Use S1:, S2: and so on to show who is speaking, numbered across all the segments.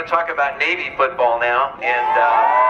S1: going to talk about Navy football now, and. Uh,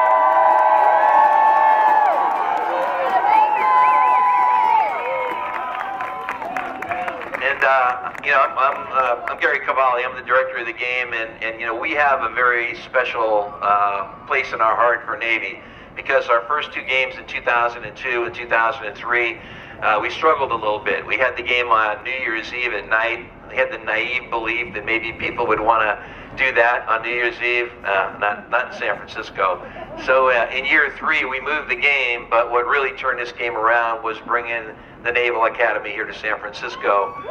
S1: And uh, you know, I'm I'm, uh, I'm Gary Cavalli. I'm the director of the game, and, and you know, we have a very special uh, place in our heart for Navy because our first two games in 2002 and 2003, uh, we struggled a little bit. We had the game on New Year's Eve at night. We had the naive belief that maybe people would want to do that on New Year's Eve, uh, not not in San Francisco. So uh, in year three, we moved the game, but what really turned this game around was bringing the Naval Academy here to San Francisco. And,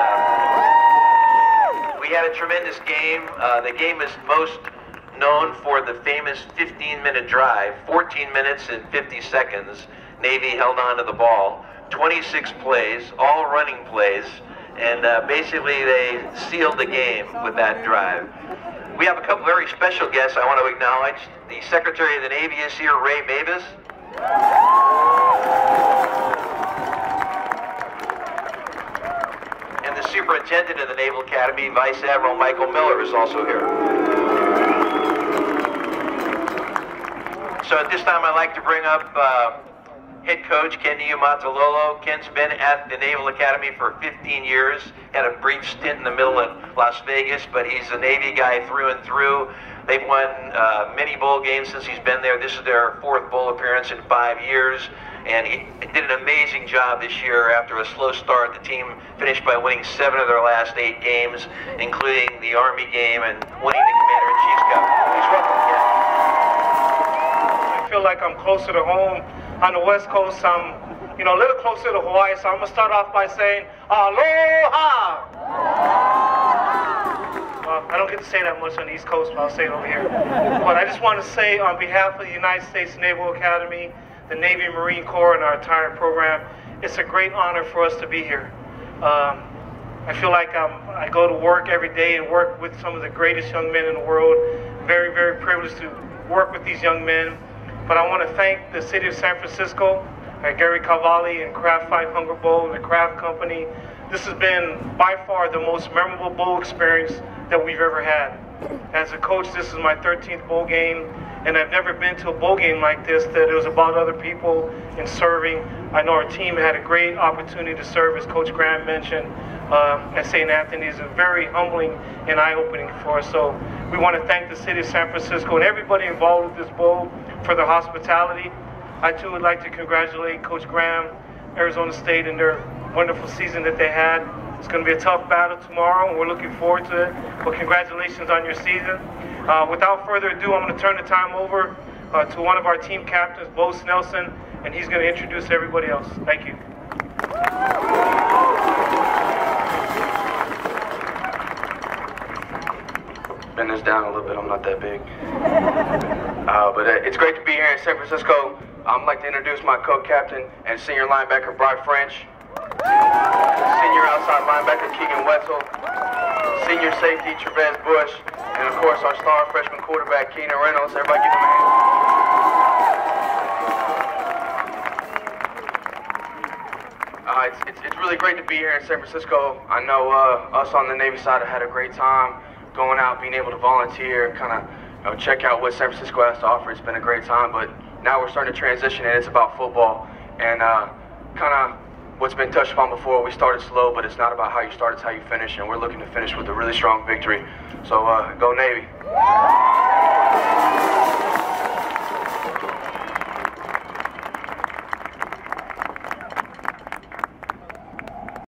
S1: uh, we had a tremendous game. Uh, the game is most known for the famous 15-minute drive, 14 minutes and 50 seconds. Navy held on to the ball, 26 plays, all running plays, and uh, basically they sealed the game with that drive. We have a couple very special guests I want to acknowledge. The Secretary of the Navy is here, Ray Mabus. And the Superintendent of the Naval Academy, Vice Admiral Michael Miller, is also here. So at this time, I'd like to bring up uh, head coach Ken Niumatalolo. Ken's been at the Naval Academy for 15 years, had a brief stint in the middle of Las Vegas, but he's a Navy guy through and through. They've won uh, many bowl games since he's been there. This is their fourth bowl appearance in five years, and he did an amazing job this year. After a slow start, the team finished by winning seven of their last eight games, including the Army game and winning the Commander-in-Chief's Cup. Please welcome Ken.
S2: I feel like I'm closer to home on the West Coast. I'm, you know, a little closer to Hawaii. So I'm gonna start off by saying aloha. Well, I don't get to say that much on the East Coast, but I'll say it over here. But I just want to say, on behalf of the United States Naval Academy, the Navy Marine Corps, and our entire program, it's a great honor for us to be here. Um, I feel like I'm, I go to work every day and work with some of the greatest young men in the world. Very, very privileged to work with these young men. But I want to thank the city of San Francisco, uh, Gary Cavalli and Kraft Fight Hunger Bowl, and the Kraft Company. This has been by far the most memorable bowl experience that we've ever had. As a coach, this is my 13th bowl game, and I've never been to a bowl game like this that it was about other people and serving. I know our team had a great opportunity to serve, as Coach Graham mentioned, uh, at St. Anthony. It's very humbling and eye-opening for us. So we want to thank the city of San Francisco and everybody involved with this bowl for their hospitality. I too would like to congratulate Coach Graham, Arizona State, and their wonderful season that they had. It's going to be a tough battle tomorrow, and we're looking forward to it. But congratulations on your season. Uh, without further ado, I'm going to turn the time over uh, to one of our team captains, Bo Snelson, and he's going to introduce everybody else. Thank you.
S3: Bend this down a little bit. I'm not that big. Uh, but uh, it's great to be here in San Francisco. I'd like to introduce my co-captain and senior linebacker, Brye French. Senior outside linebacker, Keegan Wetzel. Senior safety, Tra'ves Bush. And of course, our star freshman quarterback, Keenan Reynolds. Everybody give him a hand. Uh, it's, it's, it's really great to be here in San Francisco. I know uh, us on the Navy side have had a great time going out, being able to volunteer, kind of you know, check out what San Francisco has to offer. It's been a great time, but now we're starting to transition and it's about football. And uh, kind of what's been touched upon before, we started slow, but it's not about how you start, it's how you finish. And we're looking to finish with a really strong victory. So uh, go Navy.